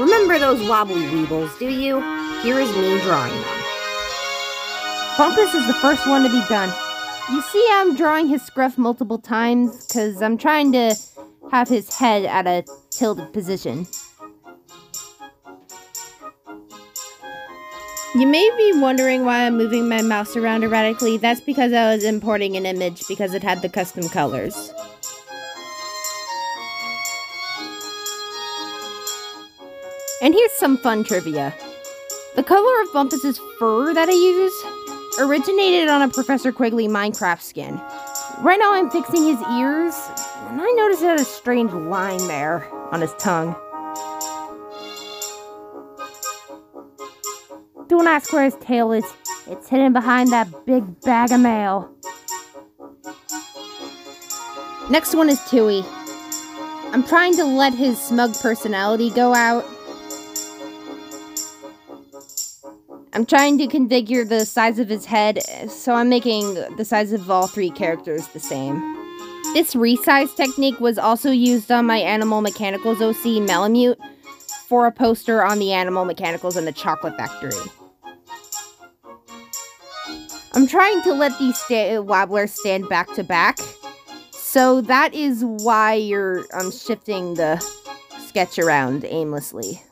Remember those wobbly weebles, do you? Here is me drawing them. Bumpus is the first one to be done. You see I'm drawing his scruff multiple times because I'm trying to have his head at a tilted position. You may be wondering why I'm moving my mouse around erratically. That's because I was importing an image because it had the custom colors. And here's some fun trivia. The color of Bumpus's fur that I use originated on a Professor Quigley Minecraft skin. Right now I'm fixing his ears, and I noticed it had a strange line there on his tongue. Don't ask where his tail is. It's hidden behind that big bag of mail. Next one is Tui. I'm trying to let his smug personality go out. I'm trying to configure the size of his head, so I'm making the size of all three characters the same. This resize technique was also used on my Animal Mechanicals OC Malamute for a poster on the Animal Mechanicals in the Chocolate Factory. I'm trying to let these sta- wobblers stand back to back, so that is why you're um, shifting the sketch around aimlessly.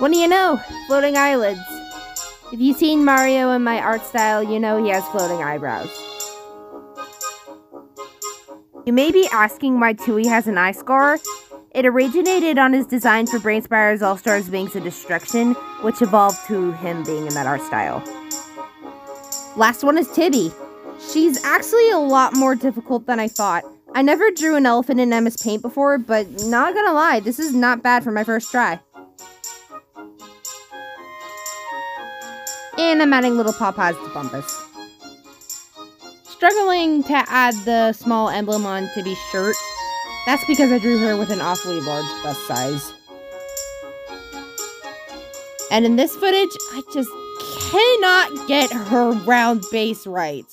What do you know? Floating eyelids. If you've seen Mario in my art style, you know he has floating eyebrows. You may be asking why Tui has an eye scar. It originated on his design for BrainSpyro's All Stars Wings of Destruction, which evolved to him being in that art style. Last one is Tibby. She's actually a lot more difficult than I thought. I never drew an elephant in MS Paint before, but not gonna lie, this is not bad for my first try. And I'm adding little pawpaws to Bumpus. Struggling to add the small emblem on Tibby's shirt. That's because I drew her with an awfully large bust size. And in this footage, I just cannot get her round base right.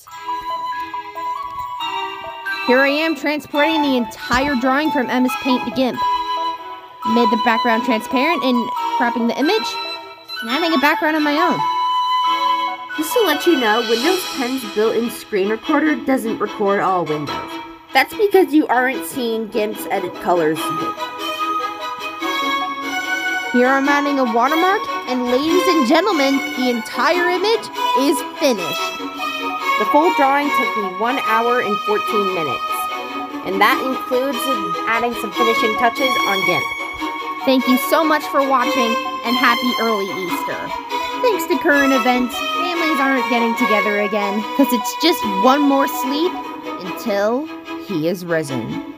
Here I am transporting the entire drawing from MS Paint to GIMP. Made the background transparent and cropping the image, and adding a background of my own. Just to let you know, Windows 10's built-in screen recorder doesn't record all windows. That's because you aren't seeing GIMP's edit colors. Here I'm adding a watermark, and ladies and gentlemen, the entire image is finished. The full drawing took me 1 hour and 14 minutes. And that includes adding some finishing touches on GIMP. Thank you so much for watching, and happy early Easter. Thanks to current events, families aren't getting together again, because it's just one more sleep until he is risen.